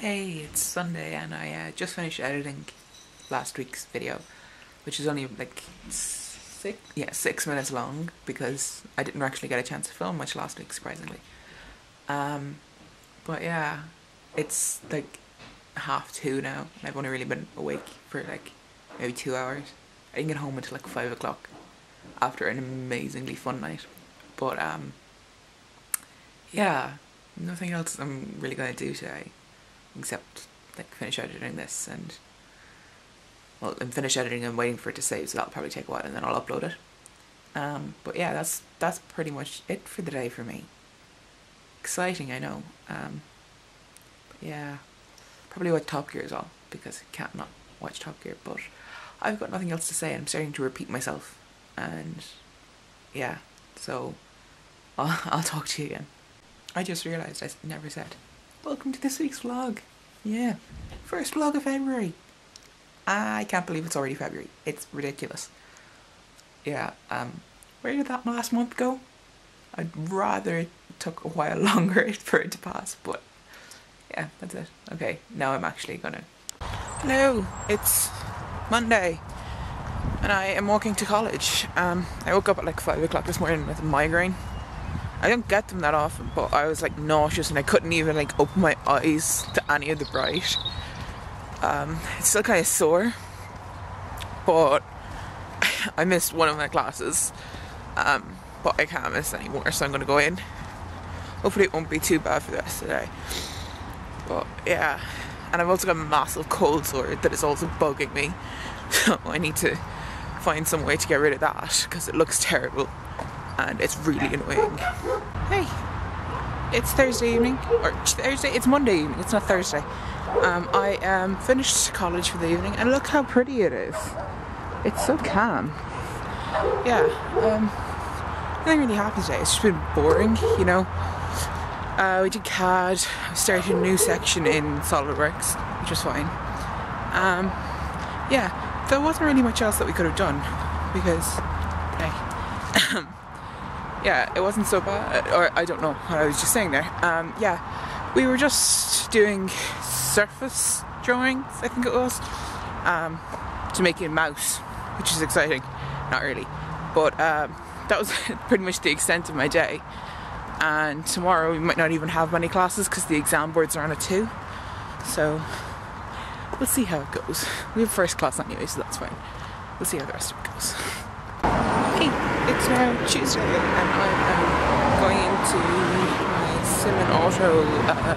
Hey, it's Sunday and I uh, just finished editing last week's video, which is only like six, yeah, six minutes long because I didn't actually get a chance to film much last week, surprisingly. Um, but yeah, it's like half two now. and I've only really been awake for like maybe two hours. I didn't get home until like five o'clock after an amazingly fun night. But um, yeah, nothing else I'm really gonna do today except like finish editing this and well and finish editing and waiting for it to save so that'll probably take a while and then I'll upload it. Um, but yeah that's that's pretty much it for the day for me. Exciting I know. Um, yeah probably watch Top Gear as well because I can't not watch Top Gear but I've got nothing else to say I'm starting to repeat myself. And yeah so I'll, I'll talk to you again. I just realised I never said Welcome to this week's vlog. Yeah, first vlog of February. I can't believe it's already February. It's ridiculous. Yeah, um, where did that last month go? I'd rather it took a while longer for it to pass, but yeah, that's it. Okay, now I'm actually gonna. Hello, it's Monday, and I am walking to college. Um, I woke up at like five o'clock this morning with a migraine. I don't get them that often, but I was like nauseous and I couldn't even like open my eyes to any of the bright. Um, it's still kind of sore, but I missed one of my classes. Um, but I can't miss anymore, so I'm gonna go in. Hopefully, it won't be too bad for the rest of the day. But yeah, and I've also got a massive cold sore that is also bugging me, so I need to find some way to get rid of that because it looks terrible and it's really annoying. Hey, it's Thursday evening, or Thursday, it's Monday evening, it's not Thursday. Um, I um, finished college for the evening and look how pretty it is. It's so calm. Yeah, um, nothing really happened today, it's just been boring, you know. Uh, we did CAD, we started a new section in SolidWorks, which was fine. Um, yeah, there wasn't really much else that we could have done because, hey, yeah, it wasn't so bad. Or I don't know what I was just saying there. Um, yeah, we were just doing surface drawings, I think it was, um, to make a mouse, which is exciting. Not really, but um, that was pretty much the extent of my day. And tomorrow we might not even have many classes because the exam boards are on at two. So we'll see how it goes. We have first class anyway, so that's fine. We'll see how the rest of it goes. It's now Tuesday and I am going into my sim and auto uh,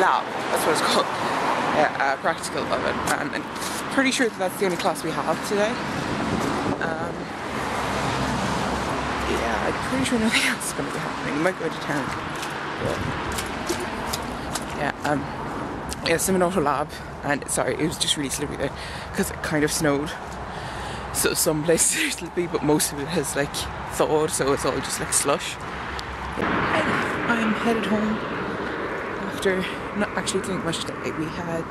lab, that's what it's called, yeah, uh, practical of it, and I'm pretty sure that that's the only class we have today. Um, yeah, I'm pretty sure nothing else is going to be happening. We might go to town. But, yeah, um, yeah, sim and auto lab, and sorry, it was just really slippery there because it kind of snowed so some places are slippy, but most of it has like thawed, so it's all just like slush. I'm headed home after not actually doing much today. We had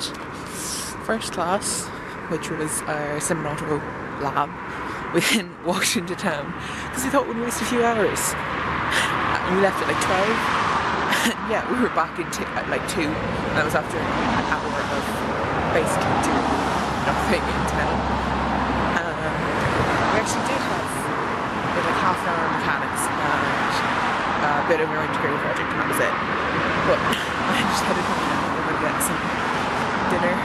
first class, which was our sim lab. We then walked into town because we thought we'd waste a few hours. We left at like 12. yeah, we were back in at like 2, and that was after an hour of basically doing nothing in town actually did have like half an hour mechanics and a bit of an integrated project and that was it. But I just had to come We're going to get some dinner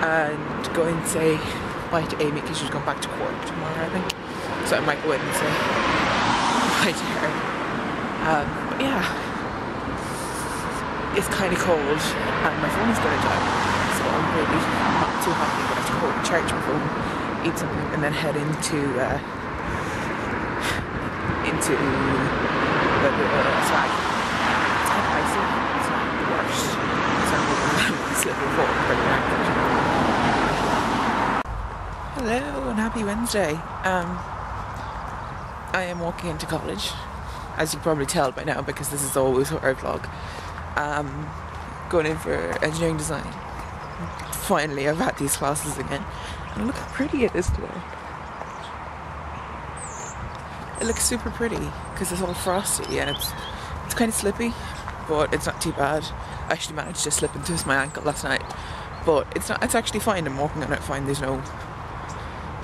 and go and say bye to Amy because she's going back to Cork tomorrow, I think. So I might go in and say bye to her. Um, but yeah, it's kind of cold and my phone is going to die. So I'm really not too happy, but I have to go charge my phone eat something, and then head into uh, into the, the uh. It's kind icy. It's not the worst. It's not slippery forward, Hello and happy Wednesday. Um, I am walking into college, as you probably tell by now because this is always our vlog. Um, going in for engineering design. Finally, I've had these classes again. And look how pretty it is today. It looks super pretty because it's all frosty and it's it's kind of slippy. but it's not too bad. I actually managed to slip and twist my ankle last night, but it's not. It's actually fine. I'm walking on it fine. There's no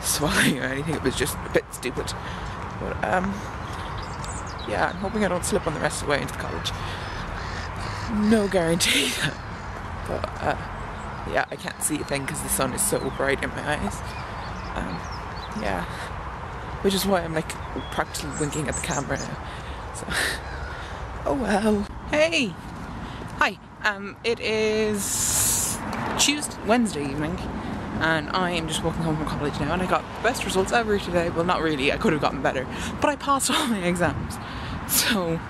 swelling or anything. It was just a bit stupid. But um, yeah, I'm hoping I don't slip on the rest of the way into the college. No guarantee. but uh, yeah, I can't see a thing because the sun is so bright in my eyes. Um, yeah, which is why I'm like practically winking at the camera now. So, oh well. Hey, hi. Um, it is Tuesday, Wednesday evening, and I am just walking home from college now, and I got the best results ever today. Well, not really. I could have gotten better, but I passed all my exams, so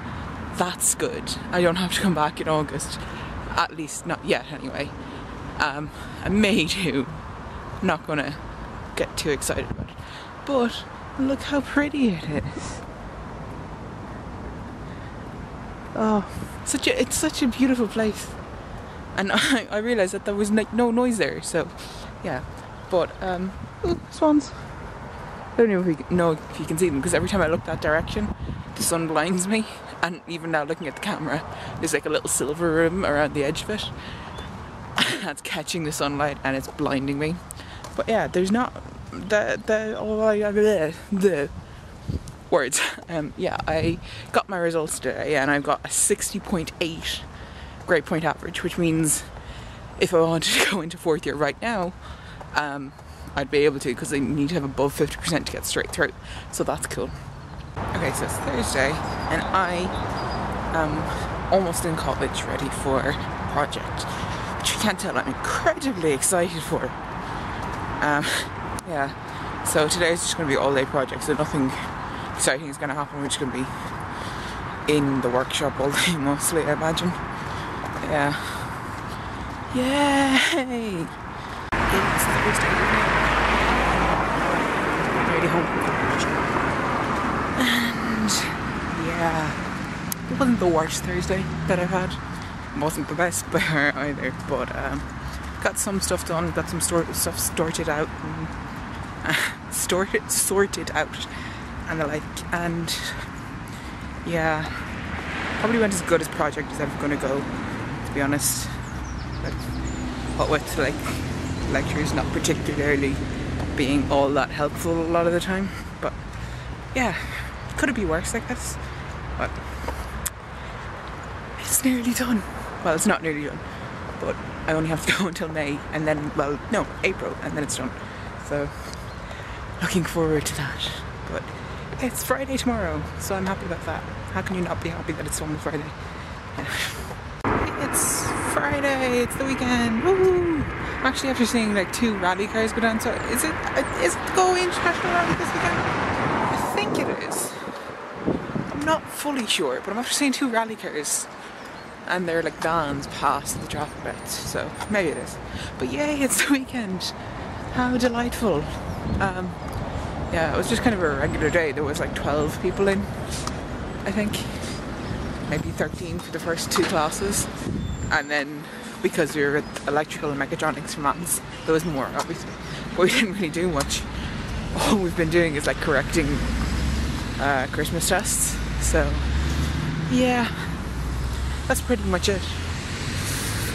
that's good. I don't have to come back in August, at least not yet. Anyway, um, I may do. Not gonna get too excited about it, but look how pretty it is. Oh, such a it's such a beautiful place, and I, I realized that there was like no noise there. So, yeah, but um, ooh, swans. I don't you know if you can see them because every time I look that direction, the sun blinds me, and even now looking at the camera, there's like a little silver rim around the edge of it. That's catching the sunlight and it's blinding me. But yeah, there's not the the the the words. Um, yeah, I got my results today and I've got a 60.8 grade point average, which means if I wanted to go into fourth year right now, um, I'd be able to because I need to have above 50% to get straight through. So that's cool. Okay, so it's Thursday and I am almost in college ready for project, which you can't tell I'm incredibly excited for. Um, yeah, so today is just going to be all day project, so nothing exciting is going to happen. We're just going to be in the workshop all day mostly, I imagine. Yeah. Yay! It's Thursday evening. Already home. And yeah, it wasn't the worst Thursday that I've had. Wasn't the best bear either, but um, got some stuff done, got some stor- stuff sorted out, and, uh, sorted sorted out, and the like. And yeah, probably went as good as project is ever going to go, to be honest. Like, what with like lectures not particularly being all that helpful a lot of the time, but yeah, could it be worse? I guess, but it's nearly done. Well, it's not nearly done, but I only have to go until May, and then well, no, April, and then it's done. So looking forward to that. But it's Friday tomorrow, so I'm happy about that. How can you not be happy that it's on Friday? Yeah. It's Friday. It's the weekend. Woo! Actually, after seeing like two rally cars go down, so is it uh, is it Galway International Rally this weekend? I think it is. I'm not fully sure, but I'm after seeing two rally cars and they're like vans past the traffic lights, so maybe it is. But yay, it's the weekend. How delightful. Um, yeah, it was just kind of a regular day. There was like 12 people in, I think. Maybe 13 for the first two classes. And then because we were at electrical and mechatronics for maths, there was more obviously. But we didn't really do much. All we've been doing is like correcting uh, Christmas tests. So yeah, that's pretty much it.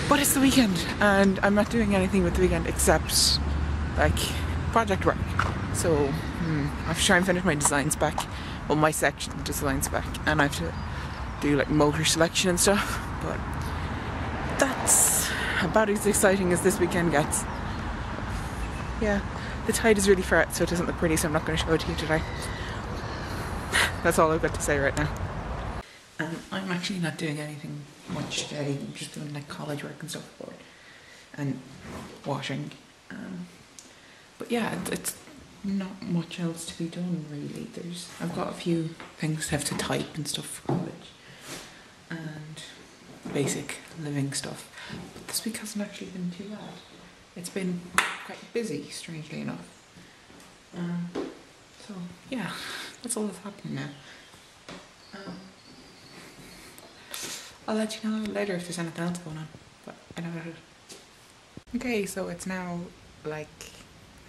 But it's the weekend, and I'm not doing anything with the weekend except like project work. So hmm, I have to try and finish my designs back, well, my section designs back, and I have to do like motor selection and stuff. But that's about as exciting as this weekend gets. Yeah, the tide is really far out, so it doesn't look pretty, so I'm not going to show it to you today. That's all I've got to say right now. And I'm actually not doing anything much today. I'm just doing like college work and stuff and washing. Um, but yeah, it- it's not much else to be done really. There's I've got a few things I have to type and stuff for college, and basic living stuff. But this week hasn't actually been too bad. It's been quite busy, strangely enough. Um, so yeah, that's all that's happening now. I'll let you know later if there's anything else going on. But I. Okay, so it's now like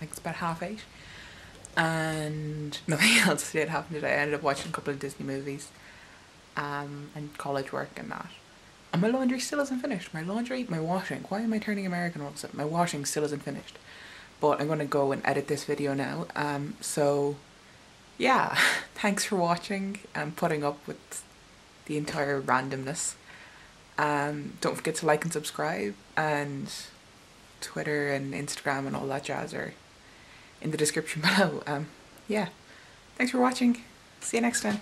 like it's about half eight, and nothing else did happen today. I ended up watching a couple of Disney movies, um, and college work and that. And my laundry still isn't finished. My laundry, my washing. Why am I turning American all of a sudden? My washing still isn't finished. But I'm gonna go and edit this video now. Um, so yeah, thanks for watching and putting up with the entire randomness. Um, don't forget to like and subscribe and Twitter and Instagram and all that jazz are in the description below. Um, yeah, thanks for watching. See you next time.